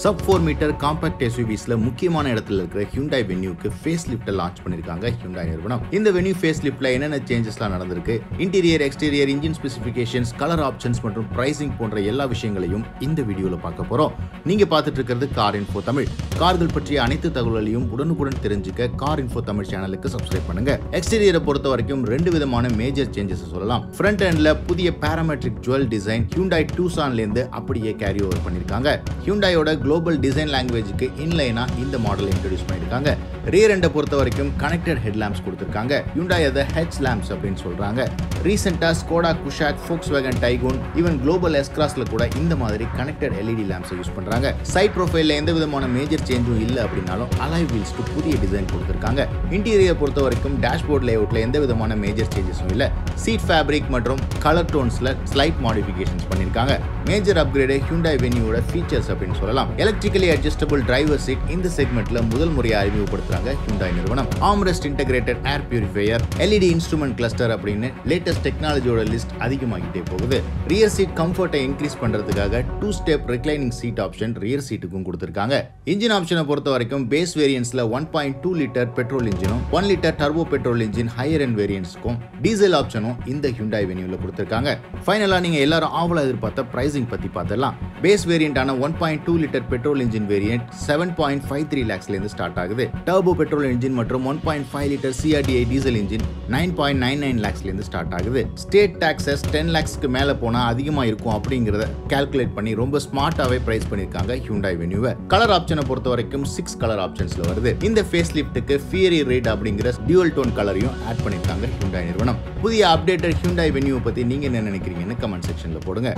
Sub four metre compact எஸ்யூவிஸ்ல முக்கியமான இடத்துல இருக்கிற ஹியூண்டாய் வென்யூக்கு ஃபேஸ் லிஃப்ட் லான்ச் பண்ணியிருக்காங்க ஹியூண்டாய் நிறுவனம். இந்த வென்யூ ஃபேஸ் லிஃப்ட்ல என்னென்ன சேஞ்சஸ்லாம் நடந்திருக்கு? Interior exterior engine specifications colour options மற்றும் ப்ரைசிங் போன்ற எல்லா விஷயங்களையும் இந்த வீடியோவில் பார்க்க போகிறோம் நீங்கள் பார்த்துட்டு இருக்கிறது கார் இன்ஃபோ தமிழ் கார்கள் பற்றிய அனைத்து தகவல்களையும் உடனுக்குடன் தெரிஞ்சுக்க கார் இன்ஃபோ தமிழ் சேனலுக்கு சப்ஸ்கிரைப் பண்ணுங்க. எக்ஸ்டீரியரை பொறுத்த வரைக்கும் ரெண்டு விதமான மேஜர் சேஞ்சஸ் சொல்லலாம். ஃப்ரண்ட் எண்ட்ல புதிய பேராமெட்ரிக் ஜுவல் டிசைன் ஹியூண்டாய் டூசான்லேருந்து அப்படியே கேரி ஓவர் பண்ணியிருக்காங்க ஹியூண்டாயோட குளோபல் டிசைன் லாங்குவேஜுக்கு இன்லைனா இந்த மாடல் இன்ட்ரடியூஸ் பண்ணிருக்காங்க ரியர் எண்டை பொறுத்த வரைக்கும் கனெக்டட் ஹெட் லேம்ப்ஸ் கொடுத்துருக்காங்க. ஹியூண்டாய் அதை ஹெச் லேம்ப்ஸ் அப்படின்னு சொல்றாங்க. ரீசெண்டாக Skoda Kushaq Volkswagen Taigun even global S கிளாஸில் கூட இந்த மாதிரி கனெக்டட் எல்இடி லேம்ப்ஸை யூஸ் பண்ணுறாங்க சைட் ப்ரொஃபைலில் எந்த விதமான மேஜர் சேஞ்சும் இல்லை அப்படின்னாலும் அலாய் வீல்ஸ்க்கு புதிய டிசைன் கொடுத்துருக்காங்க. இன்டீரியர் பொறுத்த வரைக்கும் டேஷ்போர்ட் லேஅவுட்டில் எந்த விதமான மேஜர் சேஞ்சஸும் இல்லை. சீட் ஃபேப்ரிக் மற்றும் கலர் டோன்ஸில் ஸ்லைட் மாடிஃபிகேஷன்ஸ் பண்ணியிருக்காங்க மேஜர் அப்கிரேடு ஹியூண்டாய் வென்யூட ஃபீச்சர்ஸ் அப்படின்னு சொல்லலாம். எலக்ட்ரிக்கலி அட்ஜஸ்டபிள் டிரைவர் சீட் இந்த செக்மெண்ட்ல முதல் முறையாக அறிமுகப்படுத்துறாங்க ஹியூண்டாய் நிறுவனம். Armrest integrated air purifier LED instrument cluster அப்படின்னு லேட்டஸ்ட் டெக்னாலஜியோட லிஸ்ட் அதிகமாகிட்டே போகுது. ரியர் சீட் கம்ஃபர்ட்டை இன்க்ரீஸ் பண்றதுக்காக two step reclining seat option rear சீட்டுக்கும் கொடுத்துருக்காங்க. இன்ஜின் ஆப்ஷனை பொறுத்த வரைக்கும் base வேரியன்ஸ்ல one point two litre petrol இன்ஜினும் one litre turbo petrol engine higher end வேரியன்ஸ்க்கும் diesel ஆப்ஷனும் இந்த ஹியூண்டாய் வெனியூவில் கொடுத்துருக்காங்க. ஃபைனலாக நீங்க எல்லாரும் ஆவலாக எதிர்பார்த்த பிரைசிங் பத்தி பார்த்துடலாம் base வேரியண்டான one point two litre petrol engine variant seven point five three லேக்ஸ்ல இருந்து ஸ்டார்ட் ஆகுது. டர்போ பெட்ரோல் இன்ஜின் மற்றும் one point five litre CRDi diesel engine nine point nine nine லேக்ஸ்ல இருந்து ஸ்டார்ட் ஆகுது. ஸ்டேட் டாக்ஸஸ் டென் லேக்ஸ்க்கு மேலே போனால் அதிகமாக இருக்கும் அப்படிங்கிறத கால்குலேட் பண்ணி ரொம்ப ஸ்மார்ட்டாகவே பிரைஸ் பண்ணியிருக்காங்க ஹியூண்டாய் வென்யூவை கலர் ஆப்ஷனை பொறுத்த வரைக்கும் சிக்ஸ் கலர் ஆப்ஷன்ஸில் வருது. இந்த ஃபேஸ் லிஃப்ட்டுக்கு ஃபியரி ரேட் அப்படிங்கிற டியூவல் டோன் கலரையும் ஆட் பண்ணியிருக்காங்க ஹியூண்டாய் நிறுவனம். புதிய அப்டேட்டட் ஹியூண்டாய் வென்யூவை பற்றி நீங்கள் என்ன நினைக்கிறீங்கன்னு கமெண்ட் செக்ஷனில் போடுங்க.